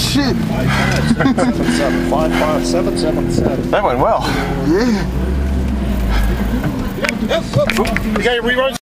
Shit. Five five seven seven seven. That went well. Yeah. Your rewrites?